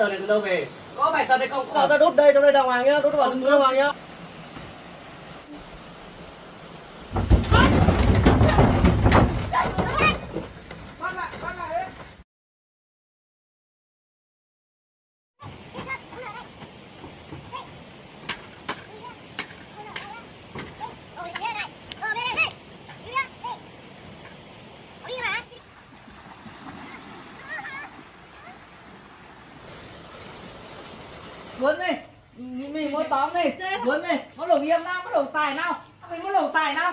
tờ này từ đâu về? Có bài tập đây không? Có bảo ờ. ta đốt đây trong đây đàng hoàng nhá đốt vào đàng hoàng nhá. Tuấn này, bắt đầu nghiêm nào, bắt đầu tài nào? Mình bắt đầu tài nào?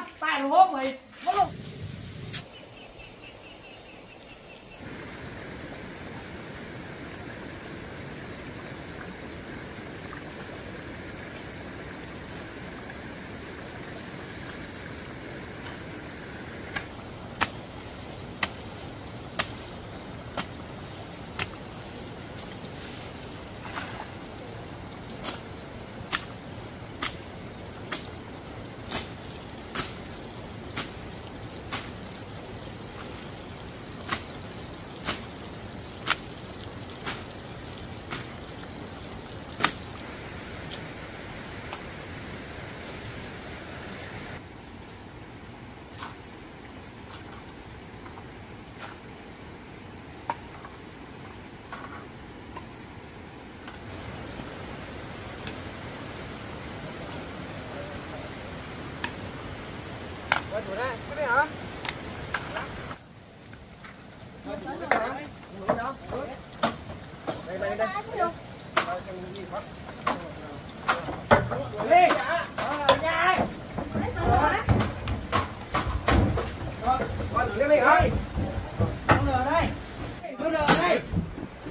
Hey!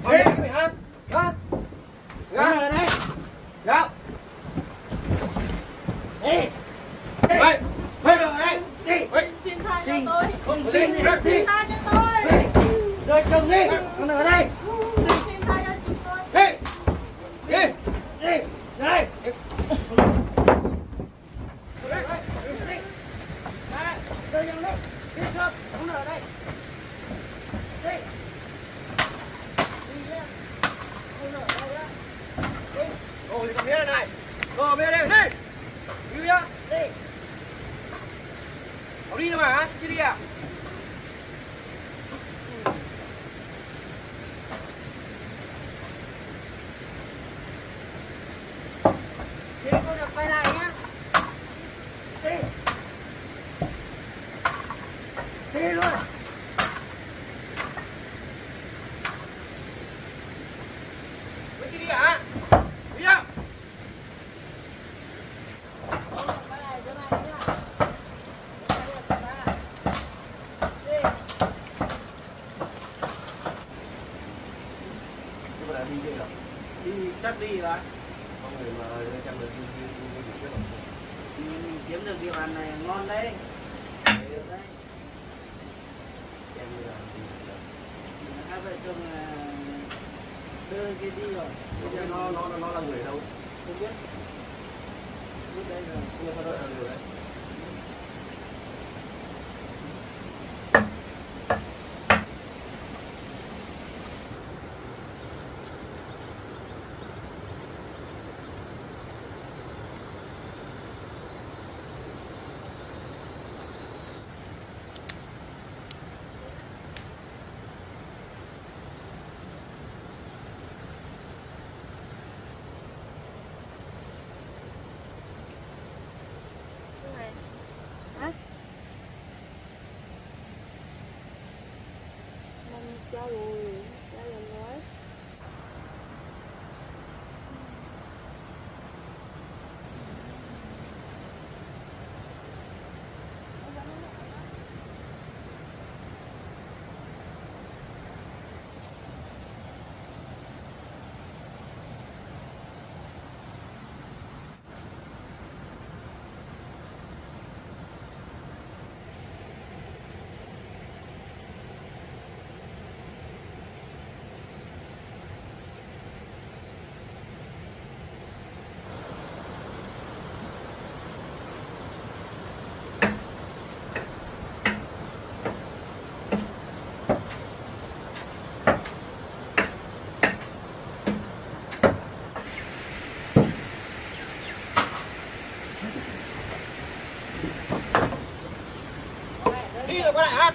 Hey! 历来 esclavos. 必须过来啊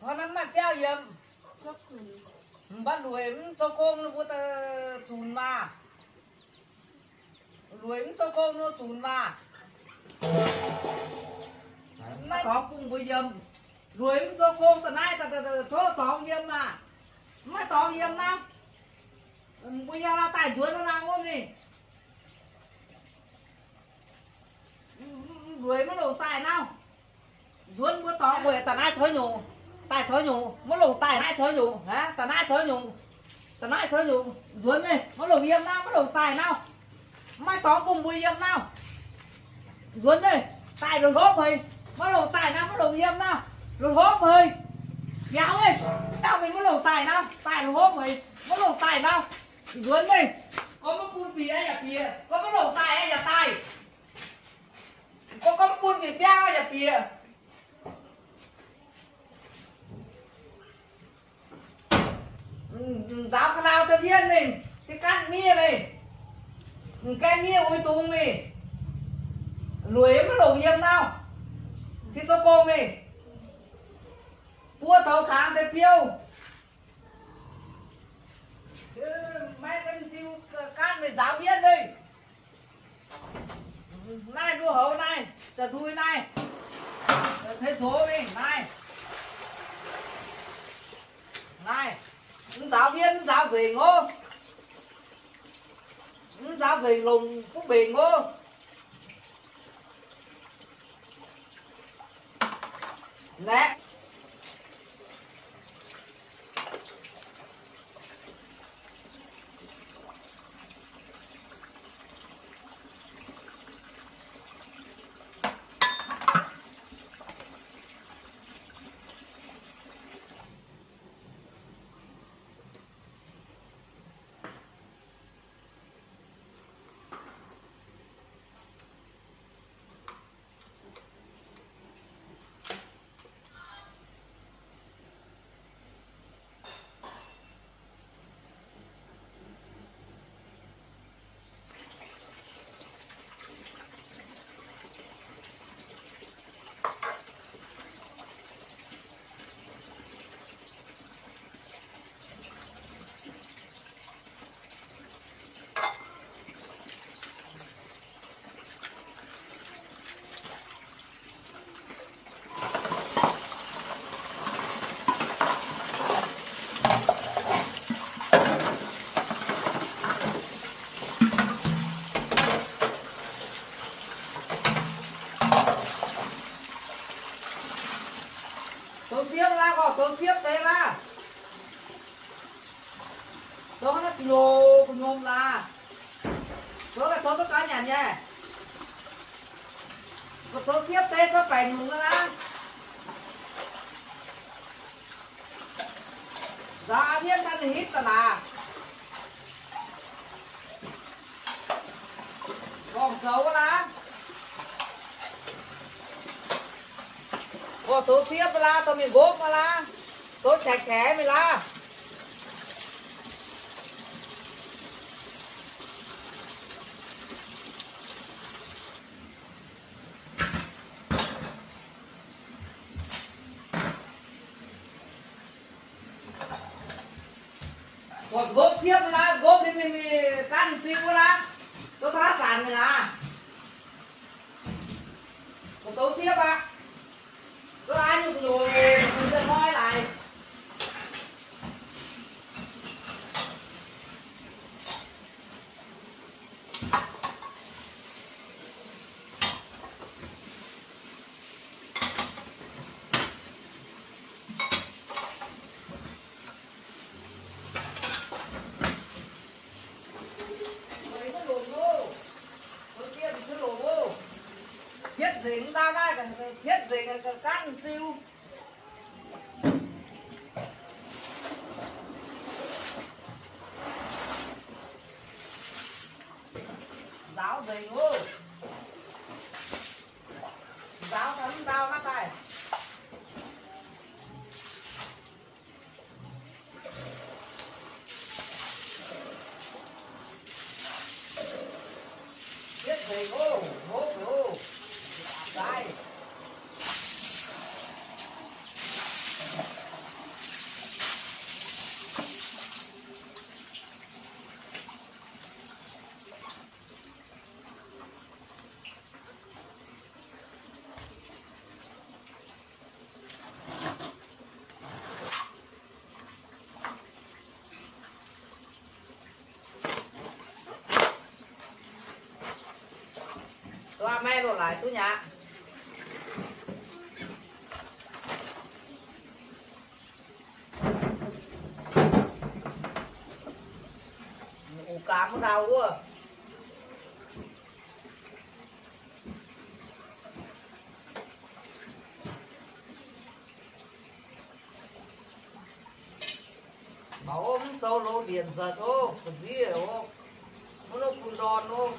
Họ nắm mặt rất khủng Bắt đuổi tô côm nó vô ta chùn mà. Đuổi tô côm nó chùn mà. Nay có cùng với dầm. Đuổi tô côm ta nay ta ta thô tỏ dầm mà. Mới tỏ dầm nào? Bây giờ là tài đuổi nó nào không gì Đuổi nó đầu tài nào? Đuổi bữa tỏ quệ ta nay thối nhủ tay thôi nhủ mất lồng tài nãy thôi nhủ hả? Ta nãy thôi nhủ ta nãy thôi nhủ dướn đi mất lồng yếm nào mất lồng tài nào, mai có cùng bùi yếm nào. Dướn đi tài đừng hốp hơi mất lồng tài nào mất lồng yếm nào. Đừng hốp hơi giáo đi tao mình mất lồng tài nào tài đừng hốp hơi mất lồng tài nào. Dướn đi có mất buôn bì ai nhà bìa có mất lồng tài ai nhà tài có có buôn bì bia ai nhà bìa giáo khá nào tự viên này cái cắt mía này. Cái mía ôi tung này lùi nó đổ yếm nào. Thì tôi cô này bua thấu kháng thế phiêu. Mấy cái tiêu cát mày giáo biết đây này, đua hấu này. Chờ đuôi này. Thấy số đi. Này. Này giáo viên giáo gì ngô. Giáo gì lùng phúc bình ngô. Nè tôi phải ra ra biết ta thì hít ta là còn xấu ra Ồ, tôi tiếp la, tôi mình gốp mà Tôi chạch khẽ gốp tiếp la, gốp đi mình mình căn siêu la Tôi phá sản mày la Còn tôi tiếp à có ai nhục rồi mình sẽ nói lại Mấy nó đổ vô. Tôi kia thì cứ đổ vô thiết gì cũng tao đây còn thiết gì còn can siêu giáo gì ngô giáo thấm tao nó tay thiết gì ngô ngô ngô đây tôi mẹ rồi lại tôi nhà ủ cám đau quá. Bảo ông tao lô điện giật ô cái gì ô? Nó nó cũng đòn ô.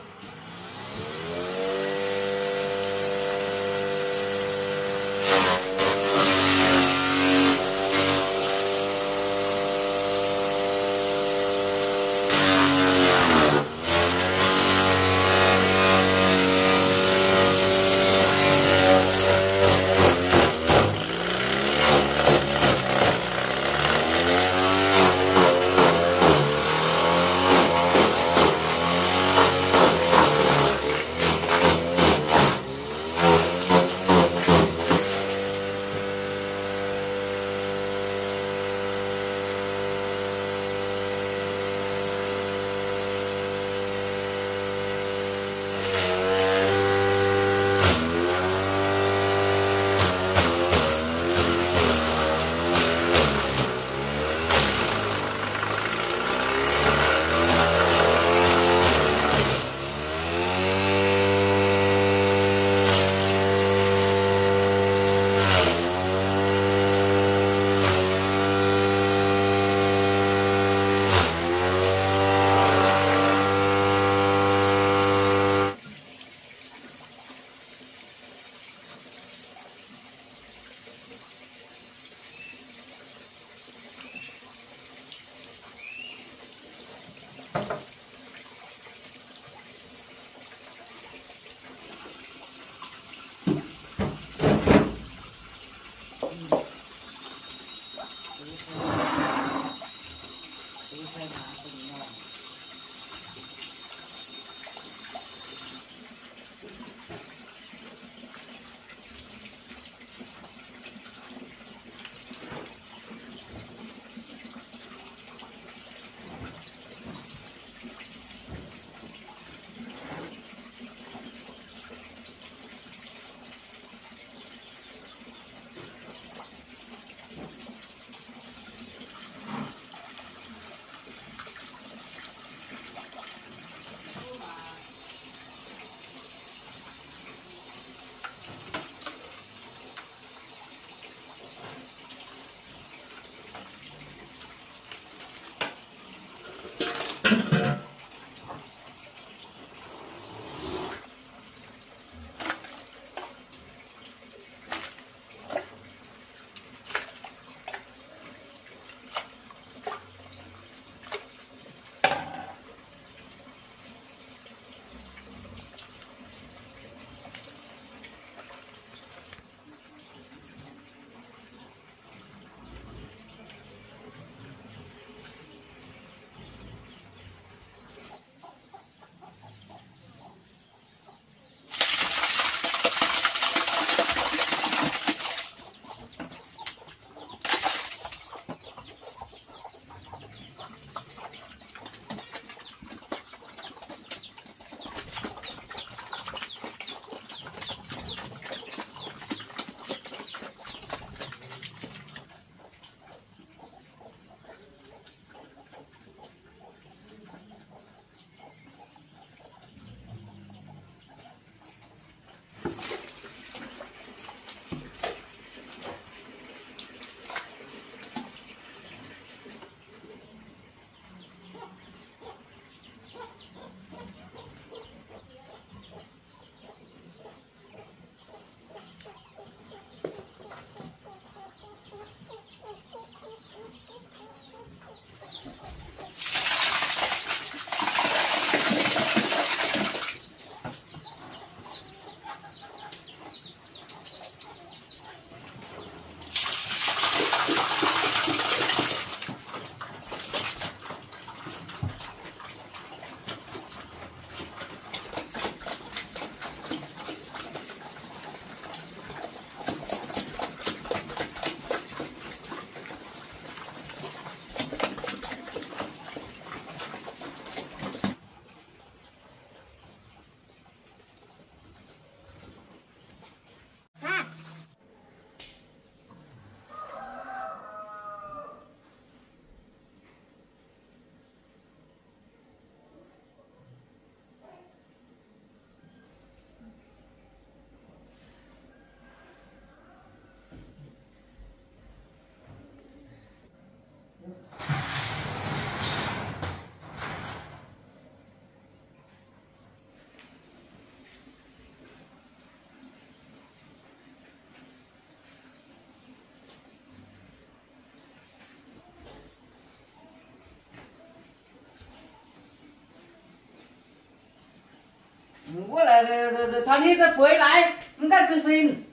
Ủa thằng đi ta phơi lại, cái cứ xin.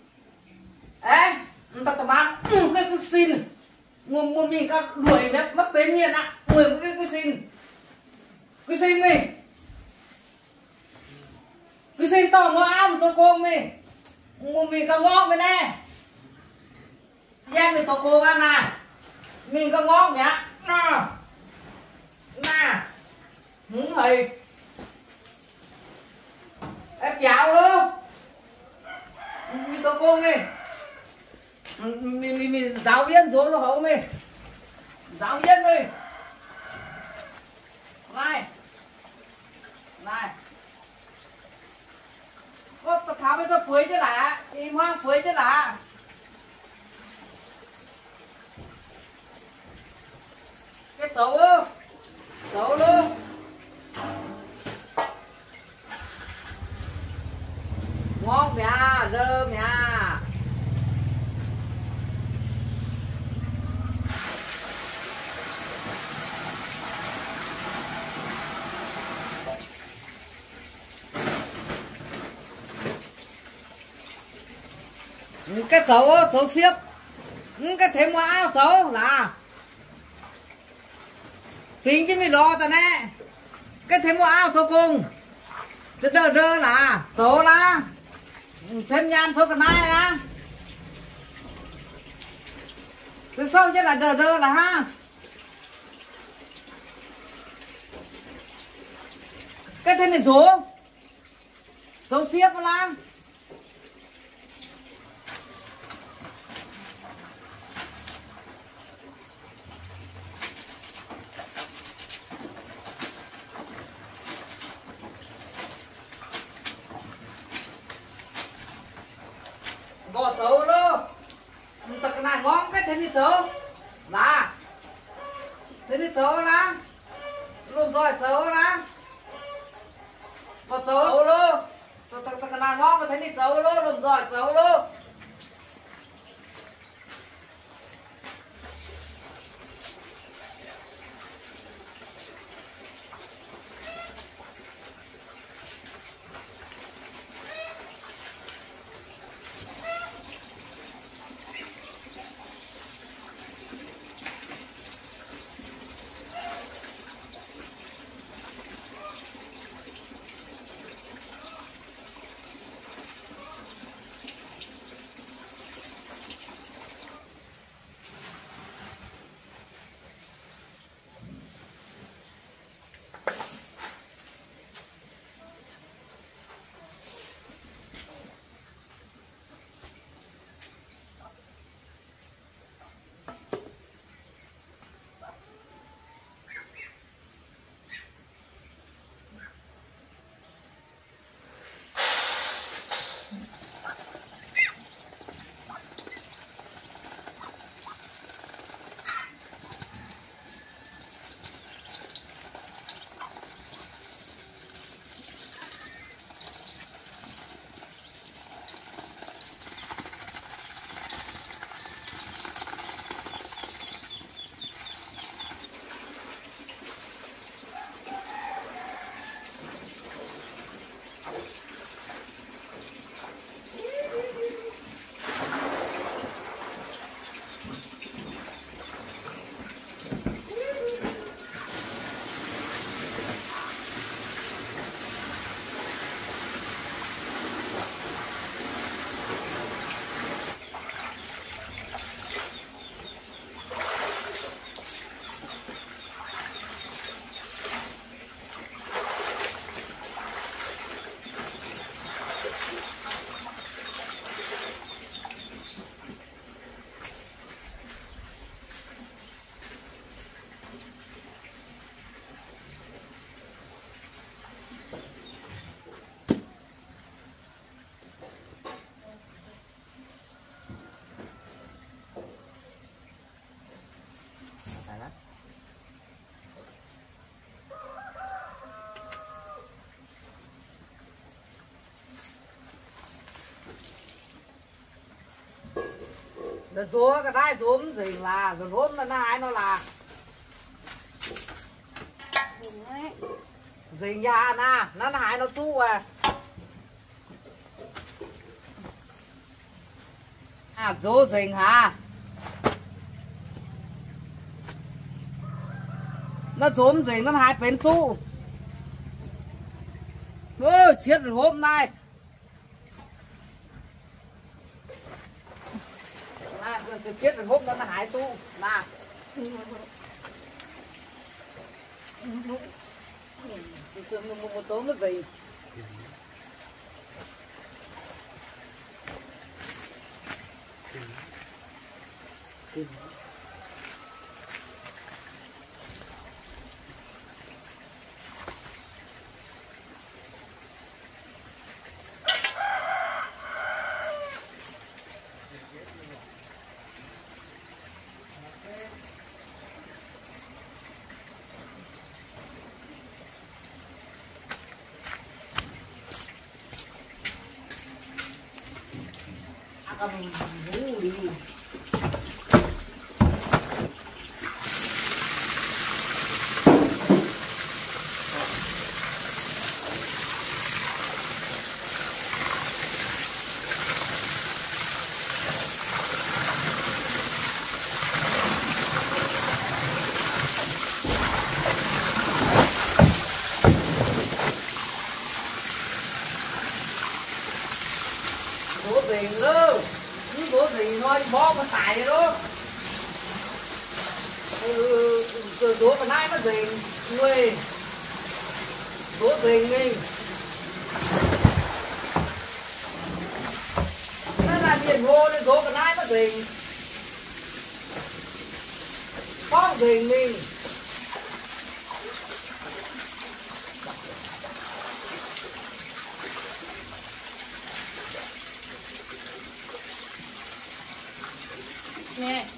Ấy, người tao bán, cái cứ xin. Mua mua mình các đuổi mất bến miền ạ, đuổi cái cứ xin. Cứ xin mi. Cứ xin to mua áo cho cô. Mua mình các ngon mày nè mình to cô ăn à. Mình các ngon nhá. Nè. Nè. Muốn thầy em dạo luôn mi tô cô mi mi mi mi giáo viên xuống nó hậu mi giáo viên mi này này có tao tháo với tao phơi chứ lạ im hoang phơi chứ lạ cái xấu luôn xấu luôn ngon nha rơm nha Ừ, cái xấu xấu xiếp ừ, cái thế mua áo xấu là tính chứ mới lo ta nè. Cái thế một áo cùng chứ đơ đơ là xấu là ừ, thêm nhan xấu cái này là từ sau chứ là đơ đơ là ha. Cái thế này số số xiếp là bỏ tấu luôn ta cái này ngon cái thế này tấu là thế này tấu là luôn rồi tấu là bỏ tấu luôn ta ta ta cái ngon cái thế này tấu luôn luôn rồi tấu luôn rồi rúa, cái đai rúm gì là rồi rúm nó ai nó là gì nhà na nó hại nó tu à. À rú gì hả? Nó rúm gì nó hại bên tu ơ chết hôm nay là cái chết rồi hút nó nó hại tu mà. Tôi một tố mới gì người của rình mình nó là tiền vô nên đố cái nai mà rình có rình mình Yeah.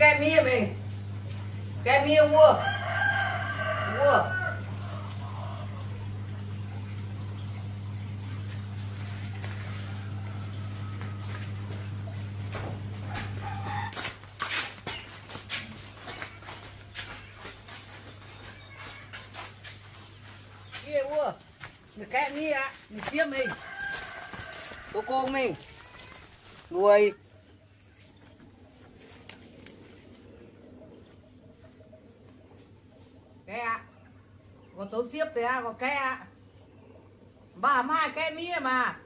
cái mía mình cái mía mua. Mua. Kia mua. Cái mía mình xiêm mình cô cô mình nuôi cái ạ còn tấu xiếp thì à còn cái ạ bà mai cái mía mà.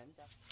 yan. Tapos,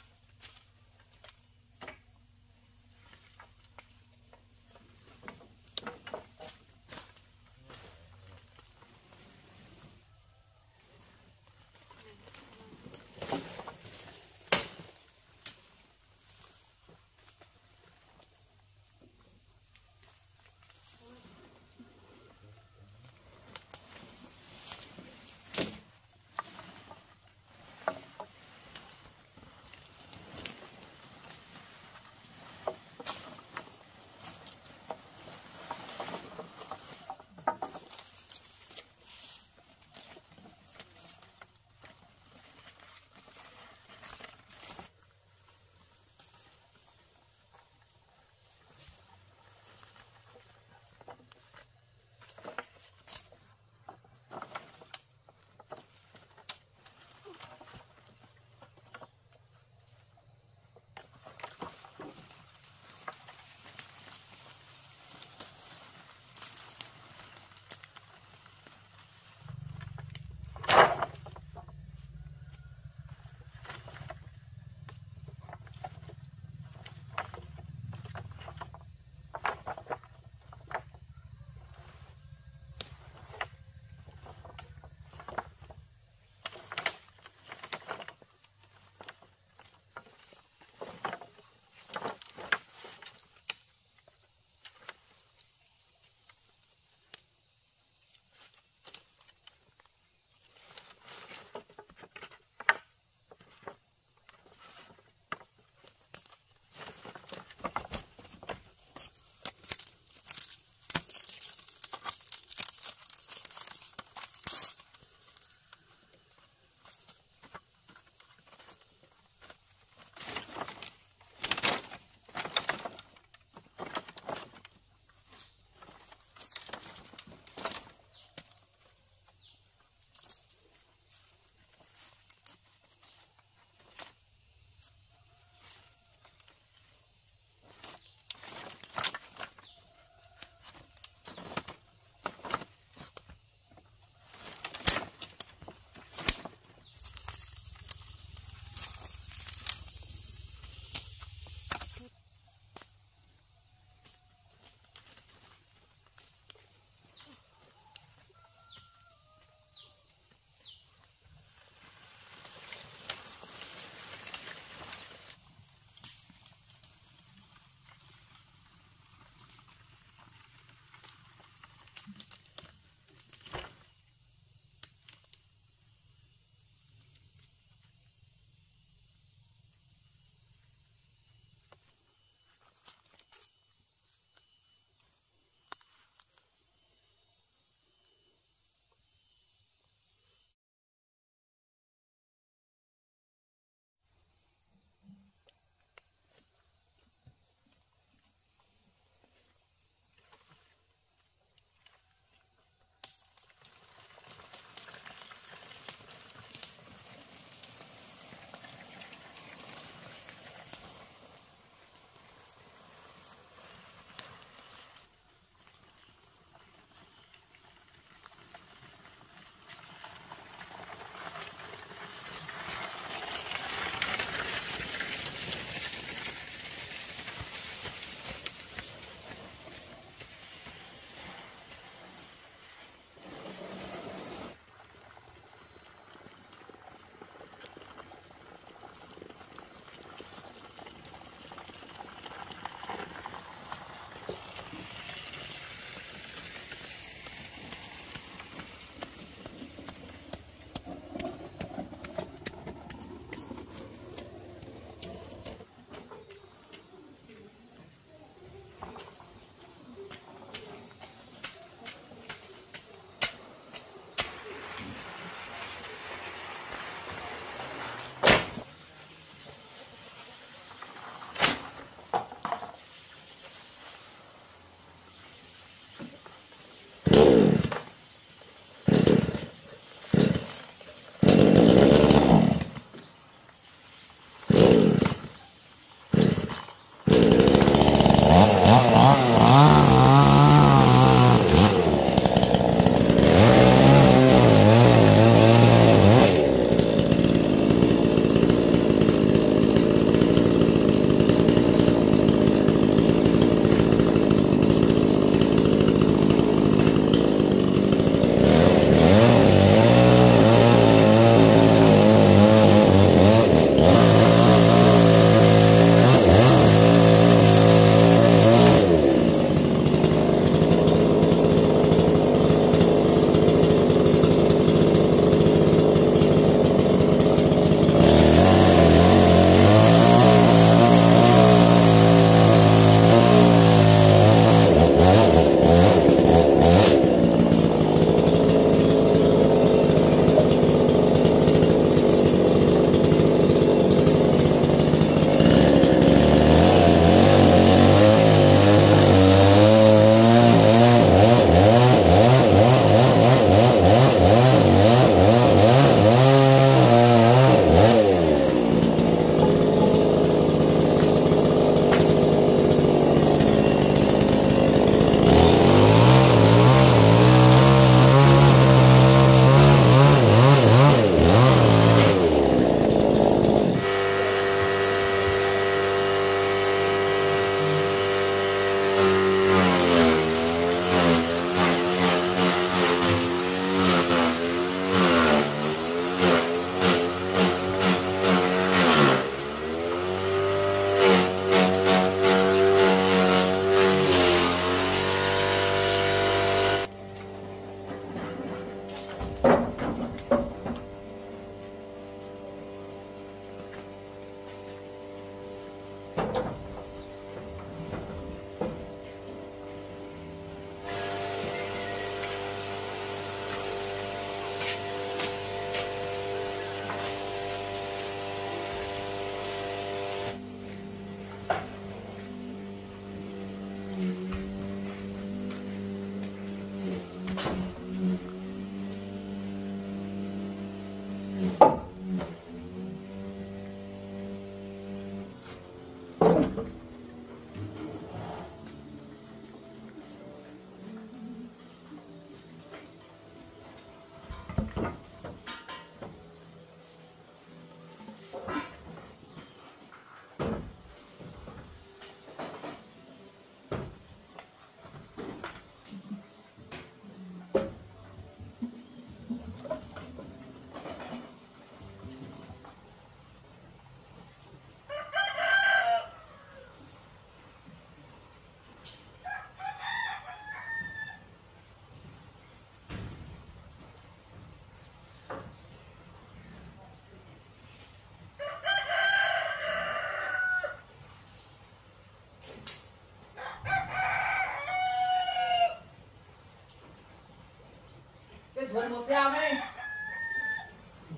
cái thuần một dao đấy.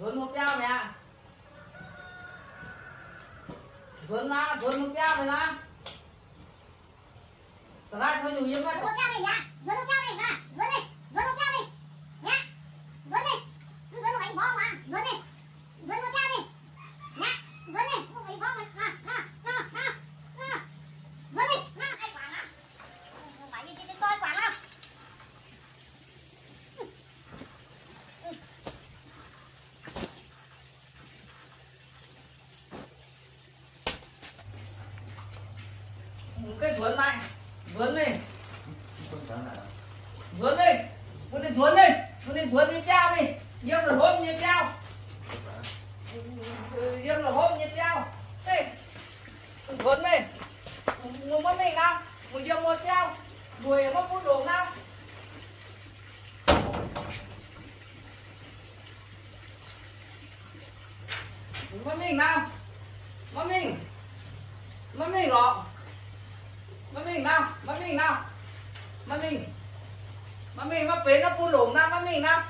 Thuần một dao mẹ. Thuần la thuần một dao mày la tao lại thôi nhiều yếm Dồn mắt một dao này nhá. Dồn một dao này mà. Dồn đi. Dồn một dao đi. Nhá. Dồn đi. Dồn một cái bó mà. Dồn đi. Dồn một dao đi. Nhá. Dồn đi. Một cái bó mà. Ha, ha, ha, ha, ha. Dồn đi. Ha, cái quả nào. Không phải như cái coi quả nào. cái thuần này thuần đi Không trả lại. thuần đi thuần đi thuần đi đi thuần đi. Dao đi hôm nhịp dao yếm là hôm nhịp dao ừ, đi đi. Một mất mình nào. Một dương một dao đuổi mất phút đồ nào. Mất mình nào. Mất mình. Mất mình rồi mất mình nào. Mất mình nào. Mất mình mất mình mất bế nó phun lủng nào mất mình nào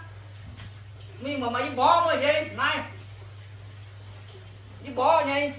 mình mà mày bó mà vậy này. Đi bó nhỉ?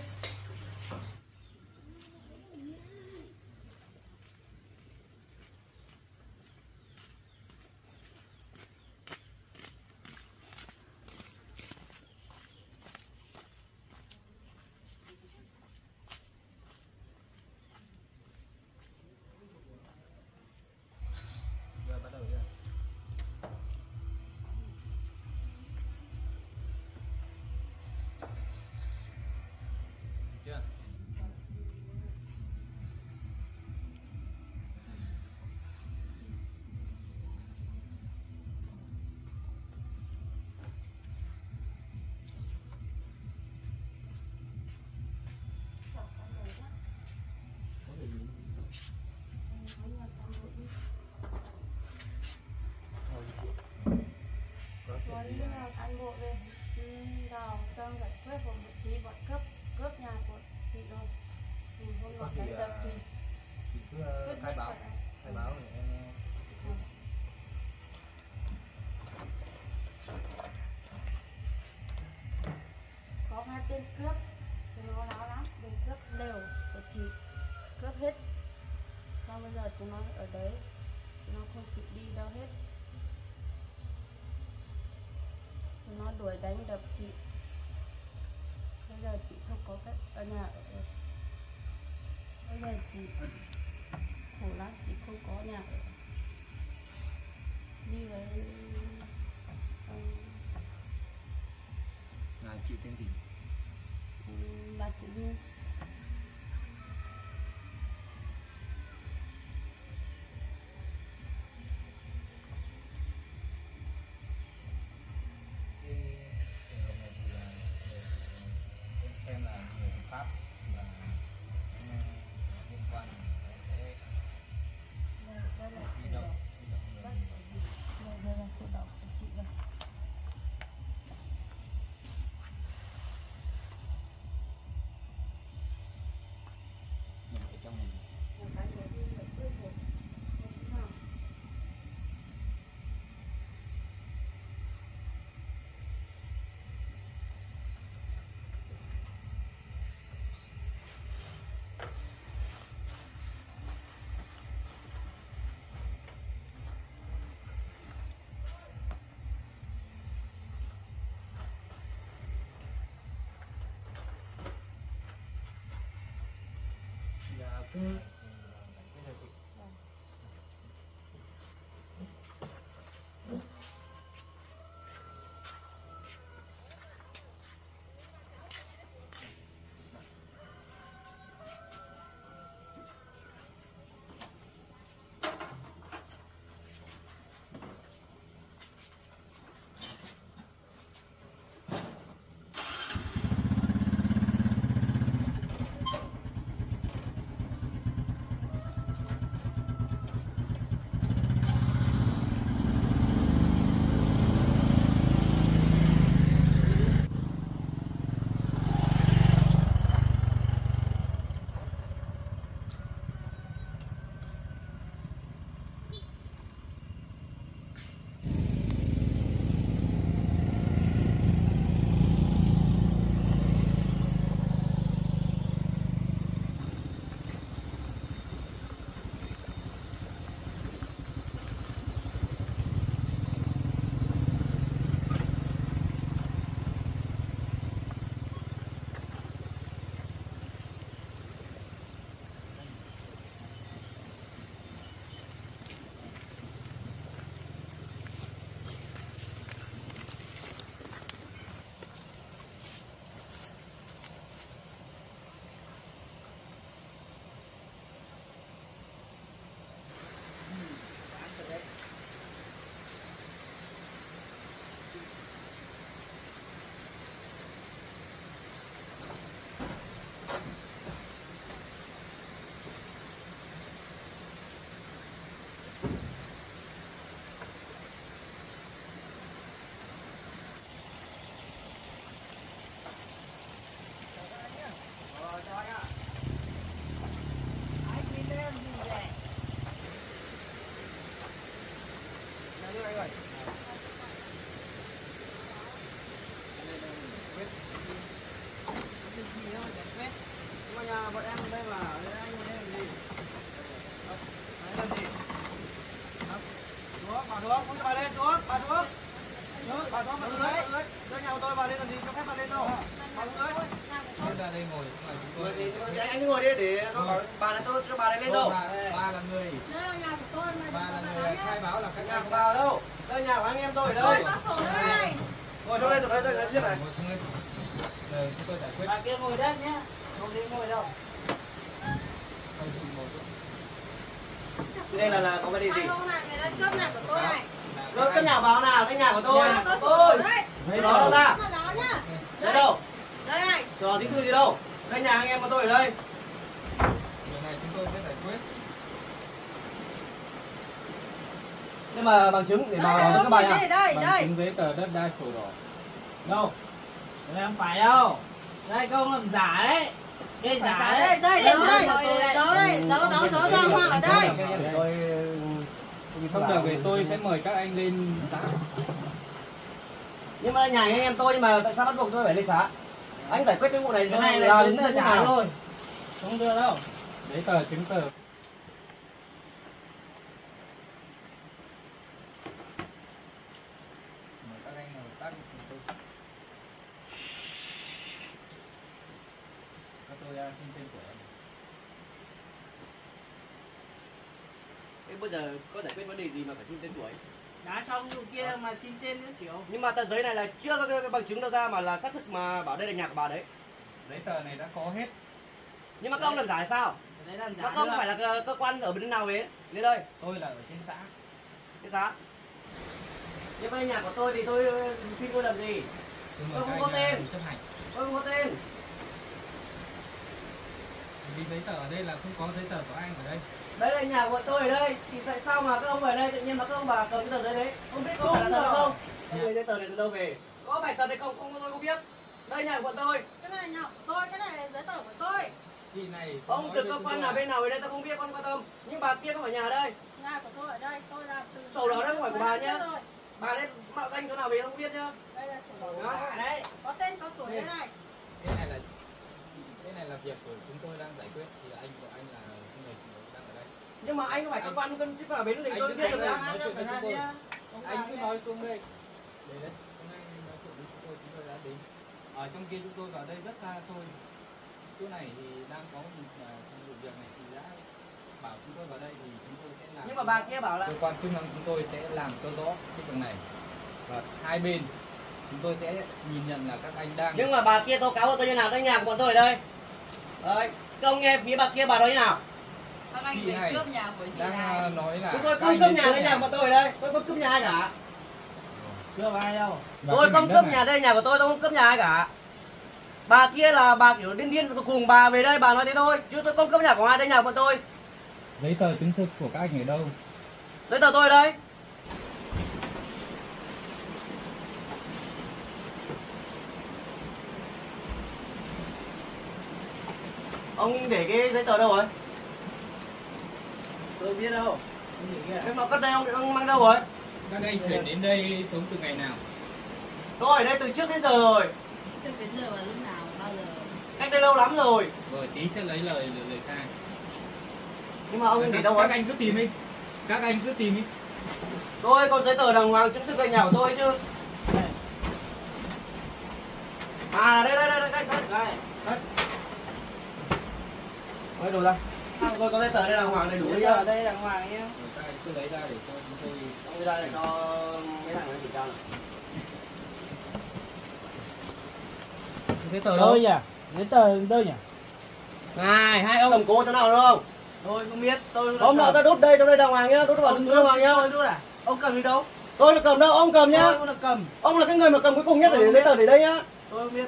Đuổi đánh đập chị. Bây giờ chị không có cách ở nhà ở bây giờ chị khổ lắm chị không có nhà ở. Đi với ông là chị tên gì? bà chị Dung đây, đây là là sổ đỏ. đâu? Cái này không phải đâu. Đây công làm giả đấy. Đây giả đấy. đây, đây, đó đây. Đó đây, đó, đó, đó, đó, hoa ở đây. Tôi Không được về tôi sẽ mời các anh lên xã. Nhưng mà nhà anh em tôi nhưng mà tại sao bắt buộc tôi phải lên xã? Anh giải quyết cái vụ này cái này là đúng là giả thôi không đưa đâu. Giấy tờ chứng tờ. Mời các anh hợp tác với chúng tôi. Các tôi à, xin tên của em. Thế bây giờ có giải quyết vấn đề gì mà phải xin tên tuổi? đã xong vụ kia mà xin tên nữa kiểu Nhưng mà tờ giấy này là chưa có cái bằng chứng đâu ra mà là xác thực mà bảo đây là nhà của bà đấy. Giấy tờ này đã có hết. Nhưng mà các ông làm giả sao? đấy làm giả Mà không phải là cơ, cơ quan ở bên nào về lên đây Tôi là ở trên xã. cái giá nhưng mà nhà của tôi thì tôi ờ, xin tôi làm gì Tôi Tôi không các có à, tên. chấp hành. tôi không có tên Vì giấy tờ ở đây là không có giấy tờ của anh ở đây. Đấy là nhà của tôi ở đây. Thì tại sao mà các ông ở đây? Tự nhiên mà các ông bà cầm cái tờ giấy đấy. Không biết có phải là rồi. không? Ông lấy giấy tờ này từ đâu về? Có phải thật hay không? Không tôi không biết. Đây nhà của tôi. Cái này nhà của tôi, cái này là giấy tờ của tôi. Chị này ông từ cơ quan tôi nào là- bên nào về đây tôi không biết con quan tâm. Nhưng bà kia không phải nhà ở đây. Nhà của tôi ở đây, tôi làm từ Sổ đó đấy không phải của bà nhá. Bà đấy mạo danh chỗ nào về không biết nhá. Đây là sổ Đó. đỏ. đấy. Có tên có tuổi đây. này. Cái này là cái này là việc của chúng tôi đang giải quyết. Thì anh của anh là người đang ở đây. Nhưng mà anh có phải cơ quan cân chứ bên để Anh tôi cứ biết được chúng tôi. Ông Anh cứ nói xuống đây. Để đấy. Hôm nay nói chuyện với chúng tôi chúng tôi đã đến. Ở trong kia chúng tôi vào đây rất xa thôi. Chỗ này thì đang có một à, vụ việc này thì đã bảo chúng tôi vào đây thì chúng tôi sẽ làm. nhưng mà bà kia bảo là cơ quan chức năng chúng tôi sẽ làm cho rõ cái việc này và hai bên chúng tôi sẽ nhìn nhận là các anh đang nhưng mà bà kia tố cáo của tôi như nào đây nhà của bọn tôi ở đây đấy các ông nghe phía bà kia bà nói như nào Các anh Chị này cướp nhà của chị đang à, này. nói là chúng tôi các không cướp nhà đây nhà của tôi đây. Tôi không cướp nhà ai cả? Cướp ai đâu? Và tôi không cướp nhà đây nhà của tôi tôi không cướp nhà ai cả. Bà kia là bà kiểu điên điên cùng bà về đây bà nói thế thôi. Chứ tôi không cướp nhà của ai đây nhà của tôi. Giấy tờ chứng thực của các anh ở đâu? Giấy tờ tôi ở đây. Ông để cái giấy tờ đâu rồi tôi biết đâu. À? Thế mà cất đây ông, ông mang đâu rồi? Các anh chuyển đến đây sống từ ngày nào? Tôi ở đây từ trước đến giờ rồi. Từ đến giờ là lúc nào bao giờ? Cách đây lâu lắm rồi. Rồi tí sẽ lấy lời lời, lời khai. Nhưng mà ông để đâu các anh cứ tìm đi. Các anh cứ tìm đi. Tôi có giấy tờ đàng hoàng chứng thực là nhà của tôi chứ. À đây đây đây đây đây đây. Đây đồ ra à, tôi có giấy tờ đây đàng hoàng đầy đủ đi nhá. đây đàng hoàng nhá. Cứ lấy ra để cho tôi ông đi ra để cho mấy thằng nó kiểm tra nào giấy tờ đâu? Nhỉ? Giấy tờ đâu nhỉ? Này hai ông cầm cố chỗ nào được không? Tôi không biết tôi ông nào ta đút đây trong đây đàng hoàng nhá đút vào đàng hoàng nhá. à? Ông cầm đi đâu? Tôi được cầm đâu ông cầm nhá. Tôi không được cầm. Ông là cái người mà cầm cuối cùng nhất để giấy tờ để đây nhá. Tôi không biết.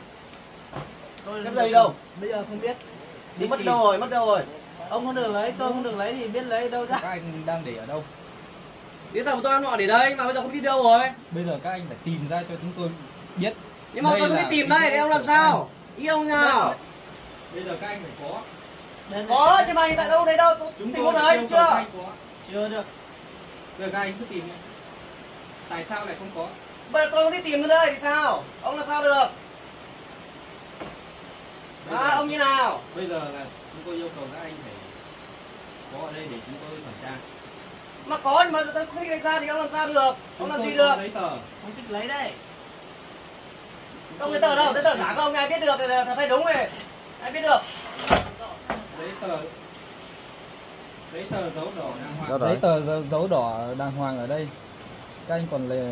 Tôi Cái không giấy đâu? bây giờ không biết. Đi mất đâu rồi mất đâu rồi ông không được lấy tôi không được lấy thì biết lấy đâu ra. Các anh đang để ở đâu? Tờ của tôi em nọ để đây mà bây giờ không đi đâu rồi. Bây giờ các anh phải tìm ra cho chúng tôi biết nhưng mà Đây tôi không biết tìm đây thì ông làm sao? ý ông nào? Bây giờ các anh phải có. Đây, đây. có nhưng mà hiện tại đâu đấy đâu? Chúng tìm tôi không thấy yêu cầu chưa chưa được. Bây giờ các anh cứ tìm nhé tại sao lại không có? Bây giờ tôi không đi tìm đến đây thì sao? Ông làm sao được? bây À, giờ, ông như nào? bây giờ là chúng tôi yêu cầu các anh phải có ở đây để chúng tôi thẩm tra Mà có nhưng mà tôi không thích đánh ra thì ông làm sao được? Ông chúng làm gì được? giấy tờ không thích lấy đây Ông giấy tờ đâu? Giấy tờ giả không? Ai biết được là thấy đúng rồi. Ai biết được? giấy tờ giấy tờ dấu đỏ đàng hoàng giấy tờ dấu- đỏ đàng hoàng ở đây các anh còn lề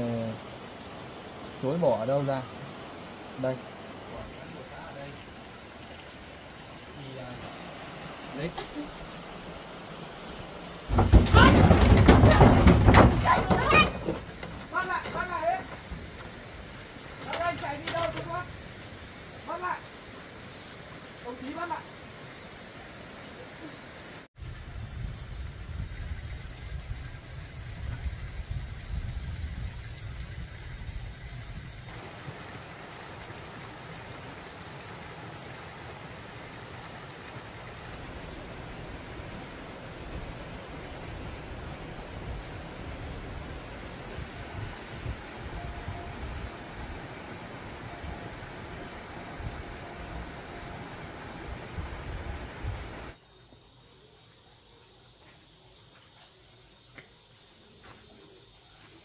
chối bỏ ở đâu ra đây thì à, giấy Bắt lại,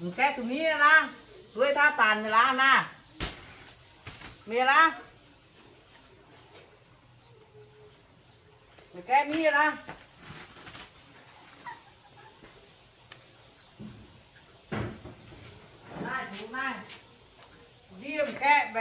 bắt lại đấy. Các anh chạy đi đâu chúng bắt? Bắt lại. Đồng chí bắt lại. cái tụi mi na tôi tha tàn mi la na mi la cái mi na này thủ này diêm cái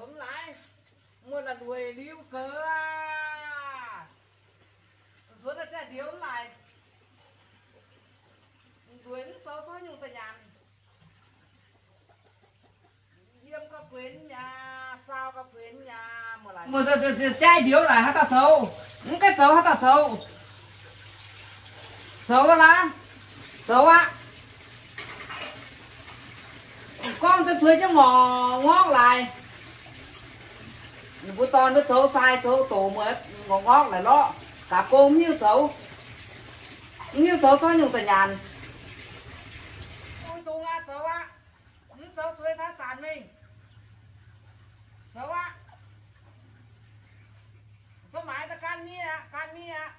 bài lại, um là đuổi lưu cớ à. Dốn là sẽ điếu lại. Quyến số số nhung tờ nhàn. Diêm có quyến nhà Sao có quyến nhà Một lại. Một chai điếu lại hát ta sâu. Ừ, cái xấu hát ta xấu quá là xấu á. Con sẽ thuê cho ngò ngót lại bữa to nó xấu sai xấu tổ mới ngó ngó lại lo cả cô như xấu như xấu thôi nhung tờ nhàn. Ôi tu nga xấu á. Như xấu thuê thác sản mình. Xấu á. Tôi mãi ta can mi á, can mi á.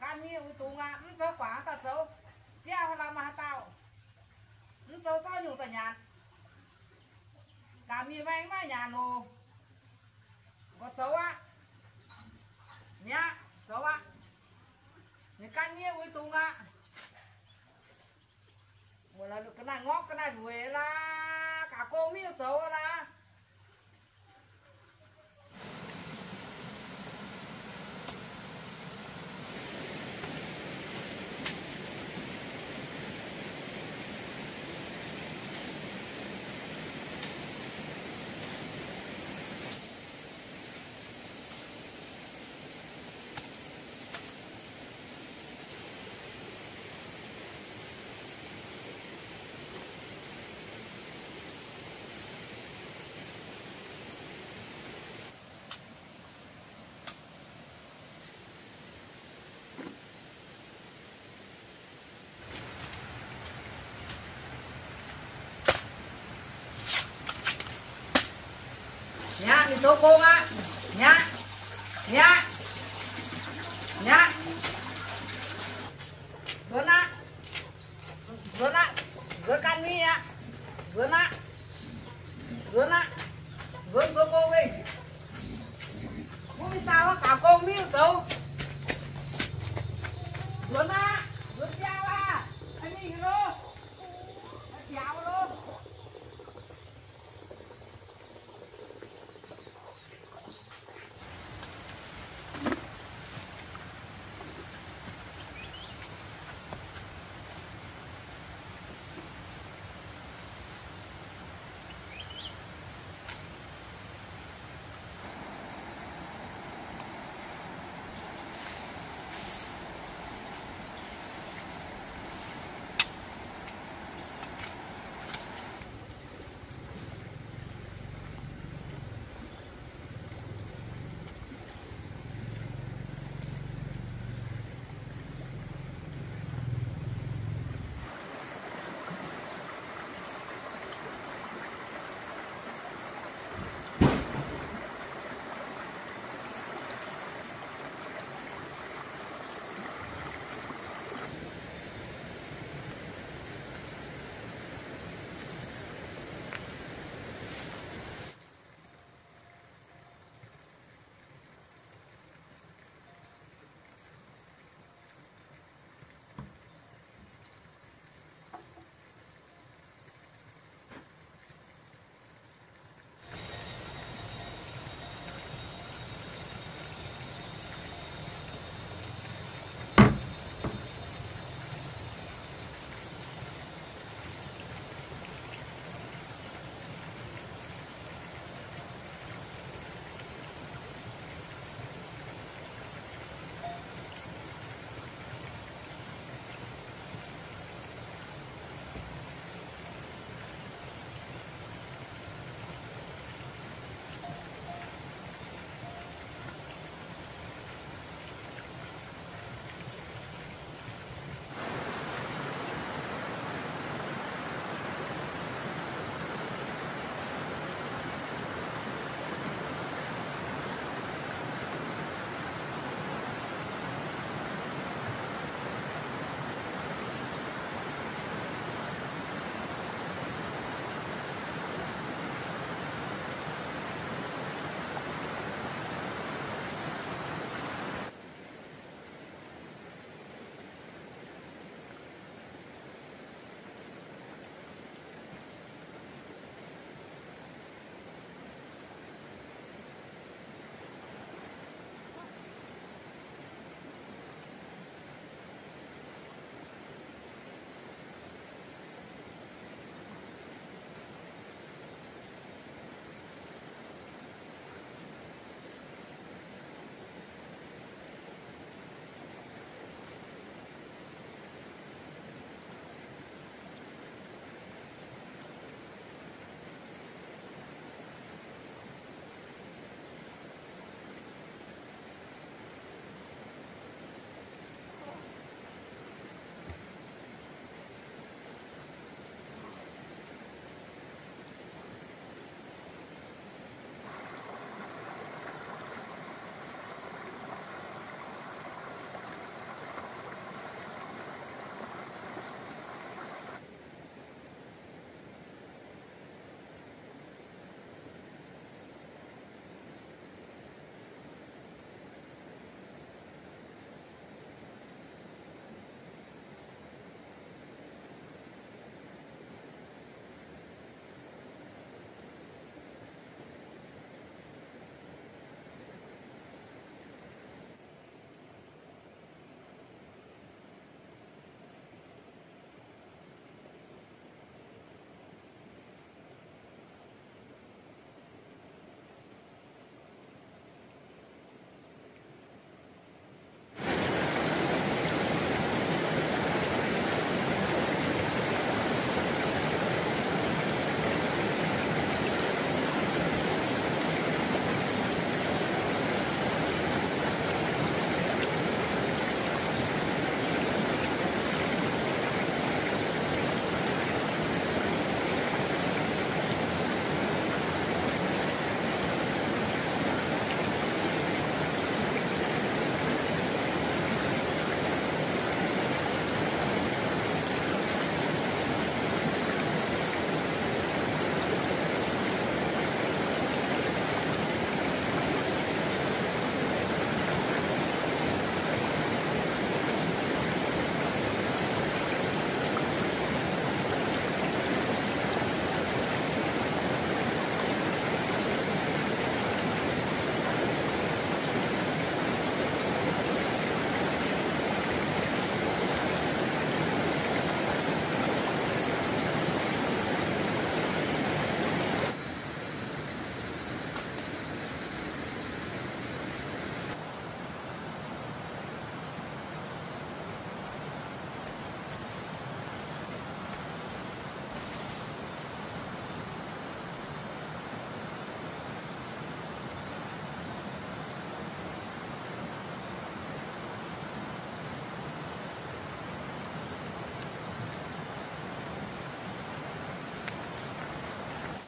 Can mi, ôi tu nga như xấu quả ta xấu hoa là mà tao. Như xấu thôi nhung tờ nhàn. Cả mi vay mà nhà nô con xấu á? Nhá, xấu á? Những căn nghĩa với tung á một là cái này ngóc cái này đuổi là cả cô miêu xấu là. Nhá đi số cô á